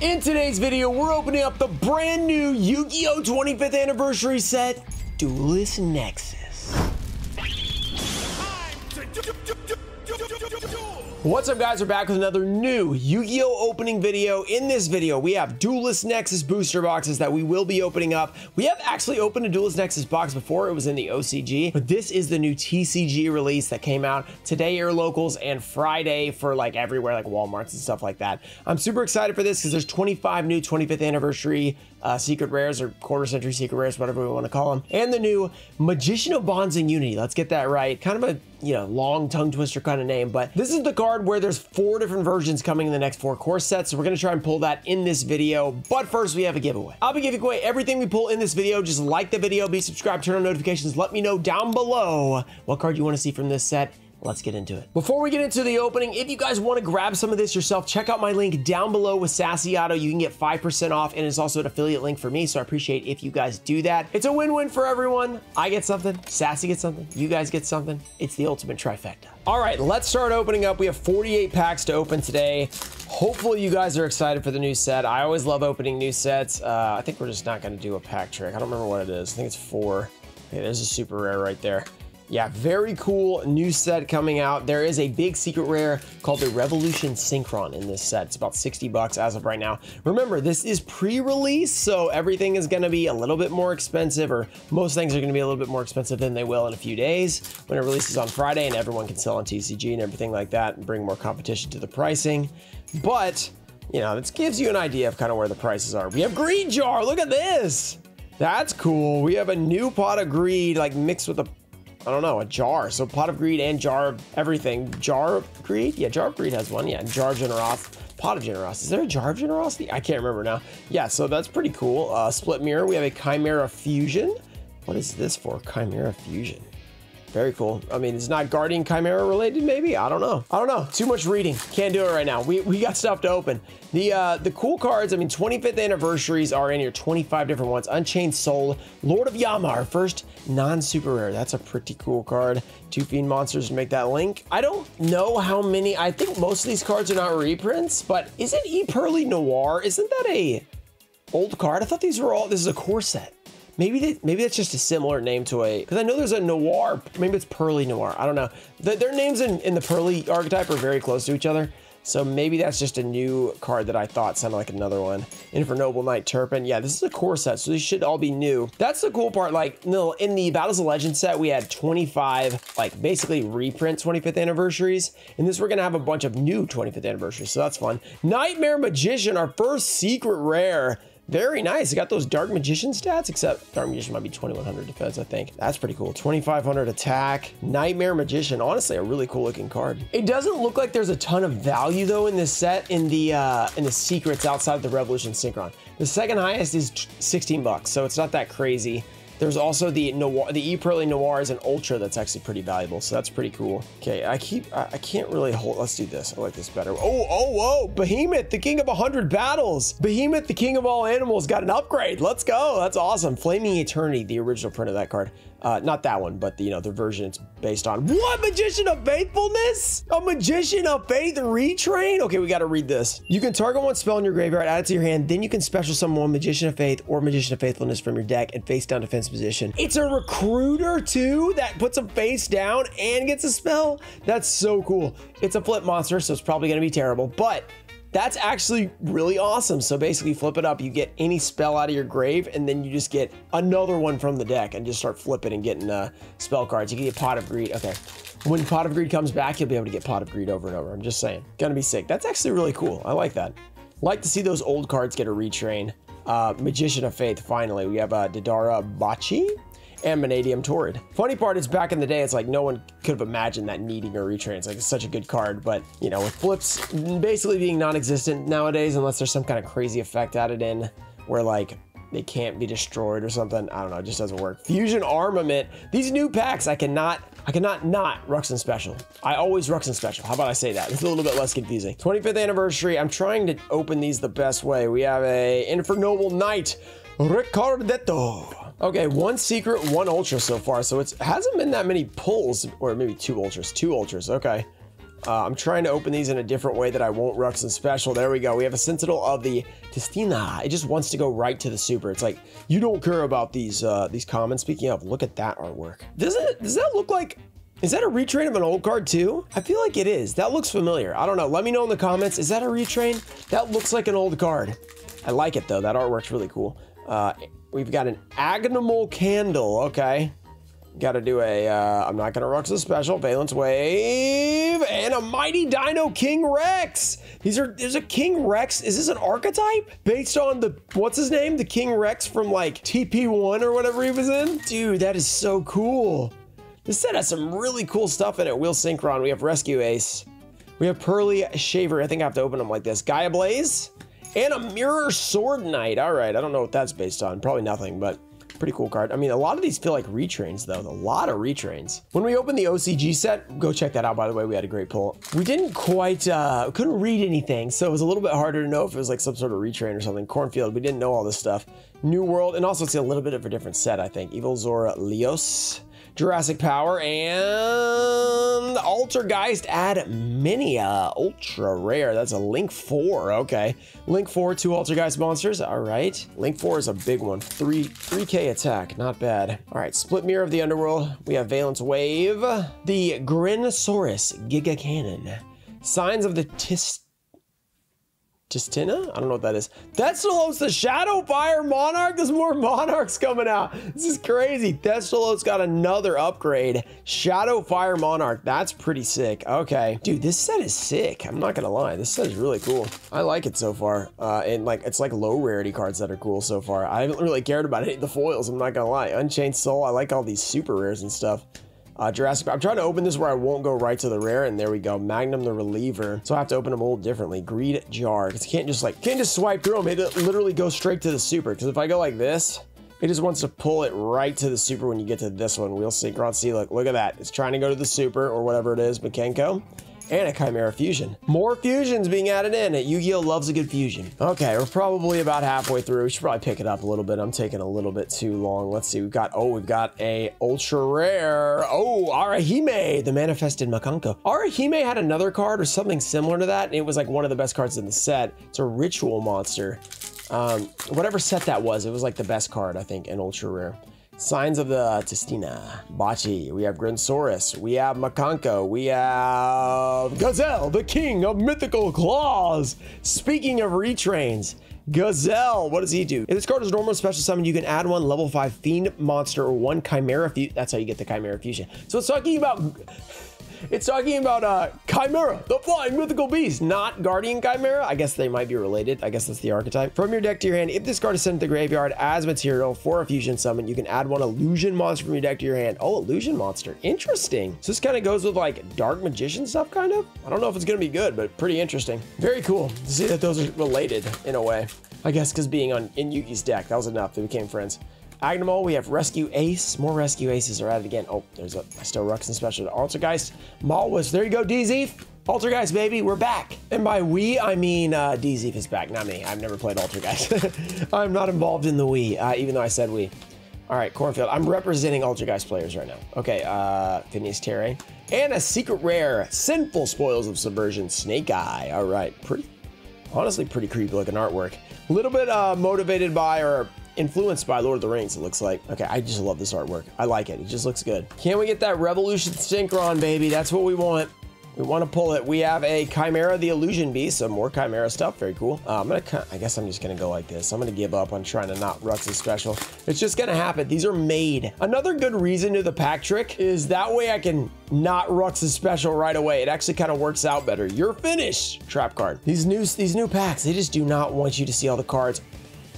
In today's video, we're opening up the brand new Yu-Gi-Oh! 25th anniversary set, Duelist Nexus. What's up guys, we're back with another new Yu-Gi-Oh! opening video. In this video, we have Duelist Nexus booster boxes that we will be opening up. We have actually opened a Duelist Nexus box before, it was in the OCG, but this is the new TCG release that came out today air locals and Friday for like everywhere, like Walmarts and stuff like that. I'm super excited for this because there's 25 new 25th anniversary uh, secret rares or quarter century secret rares, whatever we want to call them, and the new Magician of Bonds and Unity. Let's get that right. Kind of a you know long tongue twister kind of name, but this is the card where there's four different versions coming in the next four core sets. So we're gonna try and pull that in this video. But first, we have a giveaway. I'll be giving away everything we pull in this video. Just like the video, be subscribed, turn on notifications. Let me know down below what card you want to see from this set let's get into it. Before we get into the opening, if you guys want to grab some of this yourself, check out my link down below with Sassyotto. You can get 5% off and it's also an affiliate link for me, so I appreciate if you guys do that. It's a win-win for everyone. I get something, Sassy gets something, you guys get something. It's the ultimate trifecta. All right, let's start opening up. We have 48 packs to open today. Hopefully you guys are excited for the new set. I always love opening new sets. Uh, I think we're just not going to do a pack trick. I don't remember what it is. I think it's four. Okay, there's a super rare right there. Yeah, very cool new set coming out. There is a big secret rare called the Revolution Synchron in this set. It's about 60 bucks as of right now. Remember, this is pre-release, so everything is gonna be a little bit more expensive, or most things are gonna be a little bit more expensive than they will in a few days when it releases on Friday and everyone can sell on TCG and everything like that and bring more competition to the pricing. But, you know, this gives you an idea of kind of where the prices are. We have Greed Jar, look at this! That's cool. We have a new pot of greed, like mixed with a I don't know, a jar. So pot of greed and jar of everything. Jar of greed? Yeah, jar of greed has one. Yeah, jar of generosity. Pot of generosity. Is there a jar of generosity? I can't remember now. Yeah, so that's pretty cool. Uh, split mirror. We have a chimera fusion. What is this for? Chimera fusion. Very cool. I mean, it's not Guardian Chimera related, maybe? I don't know. I don't know. Too much reading. Can't do it right now. We, we got stuff to open. The uh, the cool cards, I mean, 25th anniversaries are in here, 25 different ones. Unchained Soul, Lord of Yama, our first non-super rare. That's a pretty cool card. Two Fiend Monsters to make that link. I don't know how many, I think most of these cards are not reprints, but isn't E Pearly Noir, isn't that a old card? I thought these were all, this is a core set. Maybe they, maybe that's just a similar name to a because I know there's a noir. Maybe it's Purrely Noir. I don't know. The, their names in, in the Purrely archetype are very close to each other. So maybe that's just a new card that I thought sounded like another one. Infernoble Knight Turpin. Yeah, this is a core set, so these should all be new. That's the cool part. Like, no, in the Battles of Legend set, we had 25, like, basically reprint 25th anniversaries. In this, we're going to have a bunch of new 25th anniversaries, so that's fun. Nightmare Magician, our first secret rare. Very nice. It got those Dark Magician stats, except Dark Magician might be 2100 defense, I think. That's pretty cool. 2500 attack. Nightmare Magician. Honestly, a really cool looking card. It doesn't look like there's a ton of value though in this set in the uh, in the secrets outside of the Revolution Synchron. The second highest is 16 bucks, so it's not that crazy. There's also the Noir, the E Noir is an Ultra that's actually pretty valuable, so that's pretty cool. Okay, I keep, I, I can't really hold, let's do this. I like this better. Oh, oh, whoa, Behemoth, the king of 100 battles. Behemoth, the king of all animals, got an upgrade. Let's go, that's awesome. Flaming Eternity, the original print of that card. Uh, not that one, but the, you know, the version it's based on. What? Magician of Faithfulness? A Magician of Faith retrain? Okay, we got to read this. You can target one spell in your graveyard, add it to your hand, then you can special summon one Magician of Faith or Magician of Faithfulness from your deck and face down defense position. It's a recruiter too that puts them face down and gets a spell. That's so cool. It's a flip monster, so it's probably going to be terrible, but that's actually really awesome. So basically flip it up, you get any spell out of your grave, and then you just get another one from the deck and just start flipping and getting uh, spell cards. You can get Pot of Greed. Okay. When Pot of Greed comes back, you'll be able to get Pot of Greed over and over. I'm just saying. Gonna be sick. That's actually really cool. I like that. Like to see those old cards get a retrain. Uh, Magician of Faith, finally. We have uh, Didara Bachi and Mannadium Torrid. Funny part is back in the day, it's like no one could have imagined that needing a retrain. It's like it's such a good card, but you know, with flips basically being non-existent nowadays, unless there's some kind of crazy effect added in where like they can't be destroyed or something. I don't know, it just doesn't work. Fusion Armament. These new packs, I cannot, I cannot not Ruxin Special. I always Ruxin Special. How about I say that? It's a little bit less confusing. 25th anniversary. I'm trying to open these the best way. We have a Infernoble Knight, Ricciardetto. Okay, one secret, one ultra so far, so it hasn't been that many pulls, or maybe two ultras, two ultras, okay. Uh, I'm trying to open these in a different way that I won't Rux and Special. There we go. We have a Sentinel of the Tistina. It just wants to go right to the Super. It's like, you don't care about these uh, these commons. Speaking of, look at that artwork. Does it, does that look like is that a retrain of an old card too? I feel like it is. That looks familiar. I don't know. Let me know in the comments. Is that a retrain? That looks like an old card. I like it though. That artwork's really cool. Uh, we've got an Agnimal Candle. Okay. Got to do a, uh, I'm not going to Rux the special, Valence Wave, and a Mighty Dino King Rex. These are, there's a King Rex. Is this an archetype? Based on the, what's his name? The King Rex from like TP1 or whatever he was in? Dude, that is so cool. This set has some really cool stuff in it. Wheel Synchron, we have Rescue Ace. We have Pearly Shaver. I think I have to open them like this. Gaia Blaze and a Mirror Sword Knight. All right, I don't know what that's based on. Probably nothing, but pretty cool card. I mean, a lot of these feel like retrains though. A lot of retrains. When we opened the OCG set, go check that out, by the way. We had a great pull. We didn't quite, uh, couldn't read anything. So it was a little bit harder to know if it was like some sort of retrain or something. Cornfield, we didn't know all this stuff. New World, and also it's a little bit of a different set, I think. Evil Zora Leos. Jurassic Power, and Altergeist Adminia, ultra rare. That's a Link 4, okay. Link 4, two Altergeist monsters, all right. Link 4 is a big one, 3, 3k attack, not bad. All right, Split Mirror of the Underworld, we have Valence Wave, the Grinosaurus Giga Cannon, Signs of the Tist Justina? I don't know what that is. Thestalos, the Shadowfire Monarch. There's more Monarchs coming out. This is crazy. Thestalos got another upgrade. Shadowfire Monarch. That's pretty sick. Okay. Dude, this set is sick. I'm not going to lie. This set is really cool. I like it so far. Uh, and like, it's like low rarity cards that are cool so far. I haven't really cared about any of the foils. I'm not going to lie. Unchained Soul. I like all these super rares and stuff. Uh, Jurassic, I'm trying to open this where I won't go right to the rare, and there we go. Magnum the Reliever. So I have to open them a little differently. Greed Jar, because you can't just like, can't just swipe through them. It literally goes straight to the super, because if I go like this, it just wants to pull it right to the super when you get to this one. Wheel Synchron. See, look, look at that. It's trying to go to the super, or whatever it is, Mikanko and a Chimera Fusion. More fusions being added in. Yu-Gi-Oh! loves a good fusion. Okay, we're probably about halfway through. We should probably pick it up a little bit. I'm taking a little bit too long. Let's see. We've got, oh, we've got a ultra rare. Oh, Arahime, the Manifested Mikanko. Arahime had another card or something similar to that. And it was like one of the best cards in the set. It's a ritual monster. Um, whatever set that was, it was like the best card, I think, in ultra rare. Signs of the Tistina, Bachi, we have Grinsaurus, we have Mikanko, we have Gazelle, the king of mythical claws. Speaking of retrains, Gazelle, what does he do? If this card is normal special summon, you can add one level 5 Fiend monster or one Chimera Fusion. That's how you get the Chimera Fusion. So it's talking about it's talking about uh, Chimera, the flying mythical beast, not Guardian Chimera. I guess they might be related. I guess that's the archetype. From your deck to your hand, if this card is sent to the graveyard as material for a fusion summon, you can add one illusion monster from your deck to your hand. Oh, illusion monster. Interesting. So this kind of goes with like dark magician stuff, kind of. I don't know if it's going to be good, but pretty interesting. Very cool to see that those are related in a way. I guess because being on in Yugi's deck, that was enough. They became friends. Agnimal, we have Rescue Ace. More Rescue Aces are added again. Oh, there's a still Ruxin special. Altergeist, Malwis. There you go, DZ. Altergeist, baby, we're back. And by we, I mean uh, DZ is back, not me. I've never played Altergeist. I'm not involved in the we, uh, even though I said we. All right, Cornfield. I'm representing Altergeist players right now. Okay, uh, Phineas Terry. And a secret rare, Sinful Spoils of Subversion, Snake Eye. All right, pretty, honestly, pretty creepy looking artwork. A little bit uh, motivated by or influenced by Lord of the Rings, it looks like. Okay, I just love this artwork. I like it. It just looks good. Can we get that Revolution Synchron, baby? That's what we want. We want to pull it. We have a Chimera the Illusion Beast, some more Chimera stuff. Very cool. Uh, I'm to, I guess I'm just to go like this. I'm to give up on trying to not Rux the special. It's just to happen. These are made. Another good reason to the pack trick is that way I can not Rux the special right away. It actually kind of works out better. You're finished. Trap card. These new, these new packs, they just do not want you to see all the cards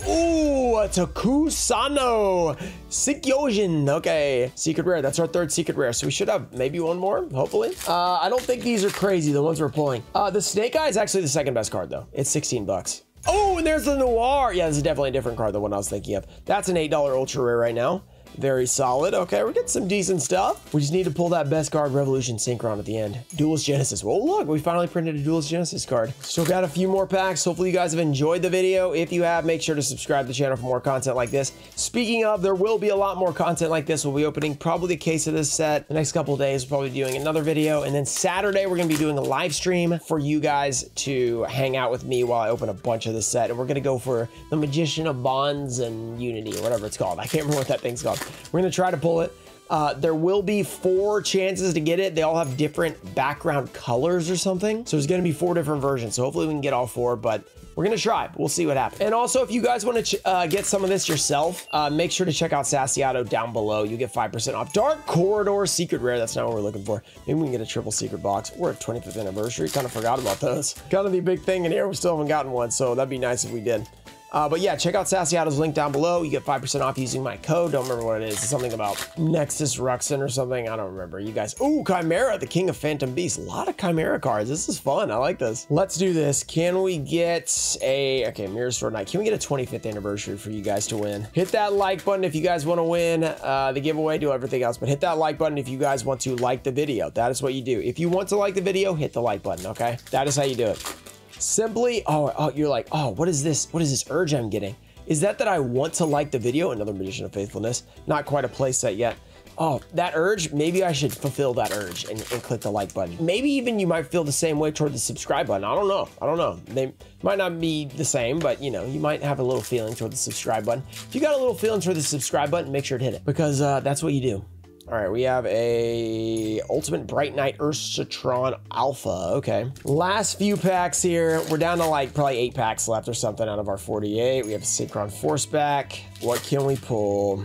Ooh, Takusano. Sikyojin. Okay. Secret rare. That's our third secret rare. So we should have maybe one more, hopefully. Uh, I don't think these are crazy, the ones we're pulling. Uh, the Snake Eye is actually the second best card, though. It's 16 bucks. Oh, and there's the Noir. Yeah, this is definitely a different card than what I was thinking of. That's an $8 ultra rare right now. Very solid. Okay, we're getting some decent stuff. We just need to pull that best card Revolution Synchron at the end. Duelist Genesis. Well, look, we finally printed a Duelist Genesis card. Still got a few more packs. Hopefully you guys have enjoyed the video. If you have, make sure to subscribe to the channel for more content like this. Speaking of, there will be a lot more content like this. We'll be opening probably a case of this set the next couple days. We'll probably be doing another video. And then Saturday, we're going to be doing a live stream for you guys to hang out with me while I open a bunch of this set. And we're going to go for the Magician of Bonds and Unity or whatever it's called. I can't remember what that thing's called. We're to try to pull it. Uh, there will be four chances to get it. They all have different background colors or something. So there's going to be four different versions. So hopefully we can get all four, but we're going to try. We'll see what happens. And also, if you guys want to uh, get some of this yourself, uh, make sure to check out Sassyotto down below. You get 5% off. Dark Corridor Secret Rare. That's not what we're looking for. Maybe we can get a triple secret box. We're at 25th anniversary. Kind of forgot about those. Kind of the big thing in here. We still haven't gotten one, so that'd be nice if we did. Uh, but yeah, check out Sassy Sassyotto's link down below. You get 5% off using my code. Don't remember what it is. It's something about Nexus Ruxin or something. I don't remember. You guys. Ooh, Chimera, the King of Phantom Beasts. A lot of Chimera cards. This is fun. I like this. Let's do this. Can we get a... Okay, Mirror Sword Knight. Can we get a 25th anniversary for you guys to win? Hit that like button if you guys want to win uh, the giveaway. Do everything else. But hit that like button if you guys want to like the video. That is what you do. If you want to like the video, hit the like button, okay? That is how you do it. Simply... Oh, oh you're like, oh, what is this? What is this urge I'm getting? Is that that I want to like the video? Another Magician of Faithfulness. Not quite a playset yet. Oh, that urge, maybe I should fulfill that urge and, and, click the like button. Maybe even you might feel the same way toward the subscribe button. I don't know. I don't know. They might not be the same, but you know, you might have a little feeling toward the subscribe button. If you got a little feeling toward the subscribe button, make sure to hit it because uh, that's what you do. All right, we have a Ultimate Bright Knight Ursatron Alpha. Okay. Last few packs here. We're down to like probably eight packs left or something out of our 48. We have a Synchron Force back. What can we pull?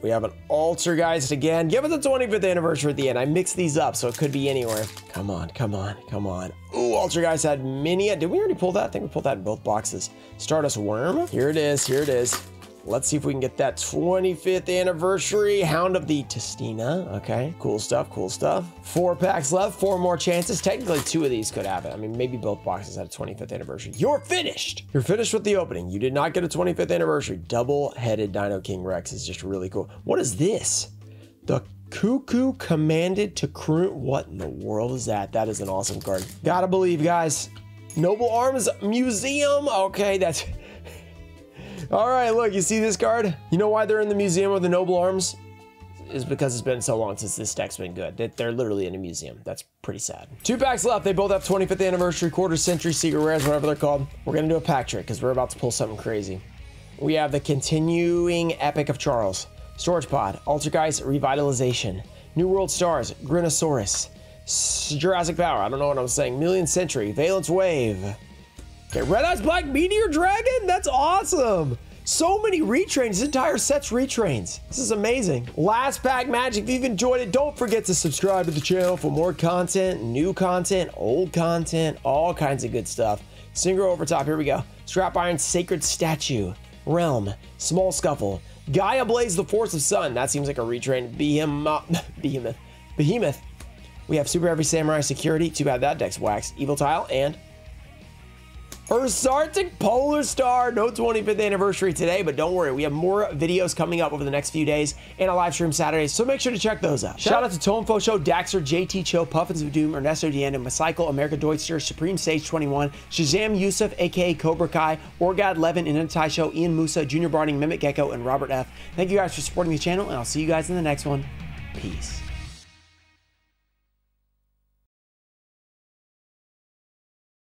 We have an Altergeist again. Give us a 25th anniversary at the end. I mixed these up, so it could be anywhere. Come on, come on, come on. Ooh, Altergeist Adminia. Did we already pull that? I think we pulled that in both boxes. Stardust Worm. Here it is, here it is. Let's see if we can get that 25th anniversary Hound of the Tistina. Okay, cool stuff, cool stuff. Four packs left, four more chances. Technically, two of these could have it. I mean, maybe both boxes had a 25th anniversary. You're finished. You're finished with the opening. You did not get a 25th anniversary. Double-headed Dino King Rex is just really cool. What is this? The Cuckoo commanded to croon. What in the world is that? That is an awesome card. Gotta believe, guys. Noble Arms Museum. Okay, that's all right, look, you see this card? You know why they're in the Museum of the Noble Arms? Is because it's been so long since this deck's been good. They're literally in a museum. That's pretty sad. Two packs left. They both have 25th anniversary, quarter century, secret rares, whatever they're called. We're going to do a pack trick because we're about to pull something crazy. We have the continuing Epic of Charles, Storage Pod, Altergeist Revitalization, New World Stars, Grinosaurus, Jurassic Power, I don't know what I'm saying, Million Century, Valence Wave, Okay, Red Eyes Black Meteor Dragon? That's awesome. So many retrains. This entire set's retrains. This is amazing. Last pack magic. If you've enjoyed it, don't forget to subscribe to the channel for more content, new content, old content, all kinds of good stuff. Singer over top. Here we go. Scrap Iron Sacred Statue. Realm. Small Scuffle. Gaia Blaze, the Force of Sun. That seems like a retrain. Behemoth. Behemoth. Behemoth. We have Super Heavy Samurai Security. Too bad that deck's waxed. Evil Tile and Earth's Arctic Polar Star. No 25th anniversary today, but don't worry. We have more videos coming up over the next few days and a live stream Saturday, so make sure to check those out. Shout, Shout out to Tomfo Show, Daxter, JT Cho, Puffins of Doom, Ernesto Deanna, Macycle, America Deutscher, Supreme Sage 21, Shazam Yusuf, aka Cobra Kai, Orgad Levin, and Inatai Show, Ian Musa, Junior Barning, Mimic Gecko, and Robert F. Thank you guys for supporting the channel, and I'll see you guys in the next one. Peace.